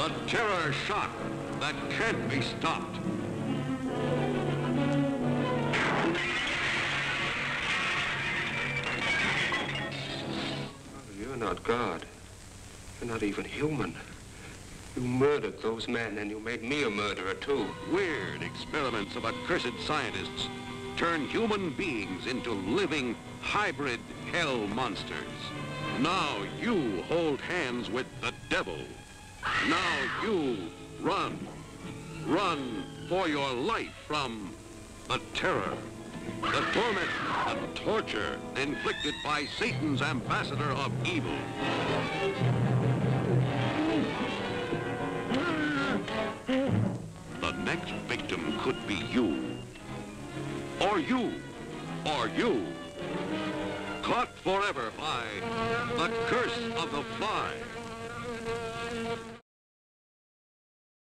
The terror shock that can't be stopped. You're not God. You're not even human. You murdered those men, and you made me a murderer, too. Weird experiments of accursed scientists turn human beings into living hybrid hell monsters. Now you hold hands with the devil. Now you run. Run for your life from the terror, the torment, the torture inflicted by Satan's ambassador of evil. The next victim could be you. Or you. Or you. Caught forever by the curse of the fly.